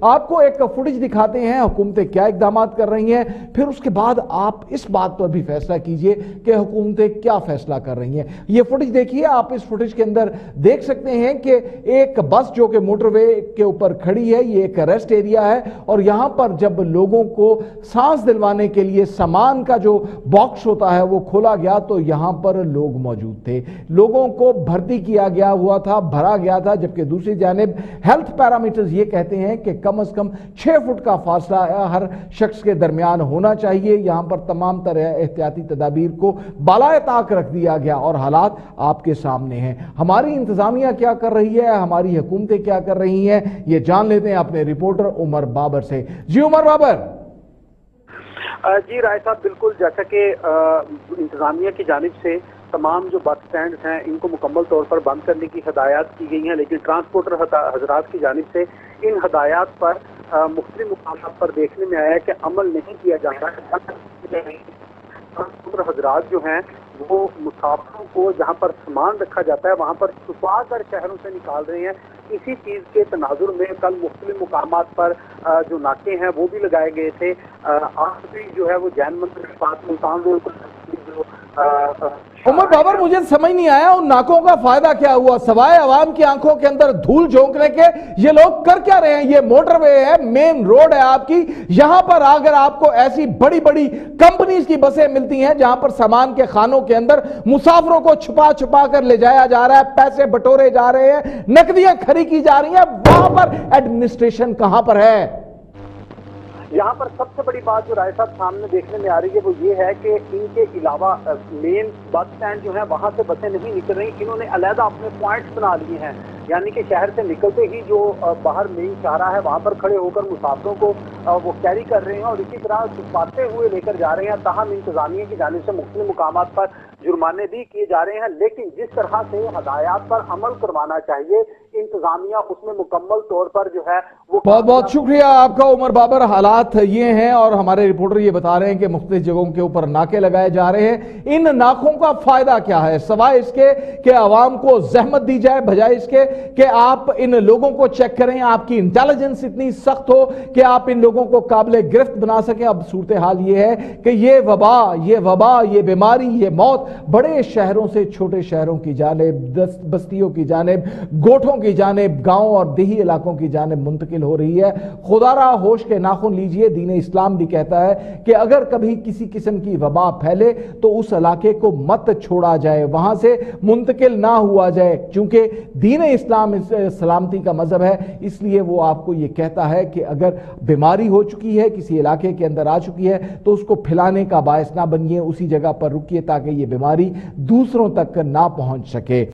آپ کو ایک فوٹیج دکھاتے ہیں، حکومتیں کیا اقدامات کر رہی ہیں؟ پھر اس کے بعد آپ اس بات پر بھی فیصلہ کیجیے کہ حکومتیں کیا فیصلہ کر رہی ہیں۔ یہ فوٹیج دیکھیے، آپ اس فوٹیج کے اندر دیکھ سکتے ہیں کہ ایک بس جو کہ موٹر وے کے اوپر کھڑی ہے، یہ ایک ریسٹ ایریا ہے۔ اور یہاں پر جب لوگوں کو سانس دلوانے کے لیے سامان کا جو باکس ہوتا ہے، وہ کھولا گیا تو یہاں پر لوگ موجود تھے۔ لوگوں کو بھرتی کیا گیا ہوا تھا، بھرا گیا تھا۔ جبکہ دوسری جانب ہیلتھ پیرامیٹرز یہ کہتے ہیں کہ کم از کم چھ فٹ کا فاصلہ ہر شخص کے درمیان ہونا چاہیے۔ یہاں پر تمام طرح احتیاطی تدابیر کو بالائے طاق رکھ دیا گیا اور حالات آپ کے سامنے ہیں۔ ہماری انتظامیہ کیا کر رہی ہے؟ ہماری حکومتیں کیا کر رہی ہیں؟ یہ جان لیتے ہیں اپنے ریپورٹر عمر بابر سے۔ جی عمر بابر۔ جی رائے صاحب، بالکل، جیسا کہ انتظامیہ کی جانب سے تمام جو بس سٹینڈز ہیں، ان کو مکمل طور پر بند کرنے کی ہدایات کی گئی ہیں، لیکن ٹرانسپورٹر حضرات کی جانب سے ان ہدایات پر مختلف مقامات پر دیکھنے میں آیا ہے کہ عمل نہیں کیا جا رہا ٹرانسپورٹر حضرات جو ہیں، وہ مسافروں کو جہاں پر سامان رکھا جاتا ہے، وہاں پر چھپا کر شہروں سے نکال رہے ہیں۔ اسی چیز کے تناظر میں کل مختلف مقامات پر جو ناکے ہیں، وہ بھی لگائے گئے تھے۔ آج بھی جو ہے، وہ جین مندر کے پاس ملتان روڈ پر عمر بابر مجھے سمجھ نہیں آیا ان ناکوں کا فائدہ کیا ہوا؟ سوائے عوام کی آنکھوں کے اندر دھول جھونکنے کے یہ لوگ کر کیا رہے ہیں؟ یہ موٹر وے ہے مین روڈ ہے آپ کی۔ یہاں پر اگر آپ کو ایسی بڑی بڑی کمپنیز کی بسیں ملتی ہیں جہاں پر سامان کے خانوں کے اندر مسافروں کو چھپا چھپا کر لے جایا جا رہا ہے پیسے بٹورے جا رہے ہیں نقدیاں کھری کی جا رہی ہیں۔ وہاں پر ایڈمنسٹریشن کہاں پر ہے؟ یہاں پر سب سے بڑی بات جو رائے صاحب سامنے دیکھنے میں آ رہی ہے وہ یہ ہے کہ ان کے علاوہ مین بس اسٹینڈ جو ہیں، وہاں سے بسیں نہیں نکل رہی، انہوں نے علیحدہ اپنے پوائنٹس بنا لیے ہیں۔ یعنی کہ شہر سے نکلتے ہی جو باہر مین شاہراہ ہے، وہاں پر کھڑے ہو کر مسافروں کو وہ کیری کر رہے ہیں اور اسی طرح چھپاتے ہوئے لے کر جا رہے ہیں۔ تاہم انتظامیہ کی جانب سے مختلف مقامات پر جرمانے بھی کیے جا رہے ہیں، لیکن جس طرح سے ہدایات پر عمل کروانا چاہیے، انتظامیہ اس میں مکمل طور پر جو ہے، وہ بہت بہت شکریہ آپ کا۔ عمر بابر، حالات یہ ہیں اور ہمارے رپورٹر یہ بتا رہے ہیں کہ مختلف جگہوں کے اوپر ناکے لگائے جا رہے ہیں۔ ان ناکوں کا فائدہ کیا ہے؟ سوائے اس کے کہ عوام کو زحمت دی جائے، بجائے اس کے کہ آپ ان لوگوں کو چیک کریں، آپ کی انٹیلیجنس اتنی سخت ہو کہ آپ ان لوگوں کو قابل گرفت بنا سکیں۔ اب صورتحال یہ ہے کہ یہ وبا یہ وبا، یہ بیماری، یہ موت بڑے شہروں سے چھوٹے شہروں کی جانب بستیوں کی جانب، گوٹھوں کی جانب، گاؤں اور دیہی علاقوں کی جانب منتقل ہو رہی ہے۔ خدا را ہوش کے ناخن لیجیے، دین اسلام بھی کہتا ہے کہ اگر کبھی کسی قسم کی وبا پھیلے تو اس علاقے کو مت چھوڑا جائے، وہاں سے منتقل نہ ہوا جائے۔ چونکہ دین اسلام اسلام سلامتی کا مذہب ہے، اس لیے وہ آپ کو یہ کہتا ہے کہ اگر بیماری ہو چکی ہے، کسی علاقے کے اندر آ چکی ہے، تو اس کو پھیلانے کا باعث نہ بنیے، اسی جگہ پر رکیے تاکہ یہ بیماری دوسروں تک نہ پہنچ سکے۔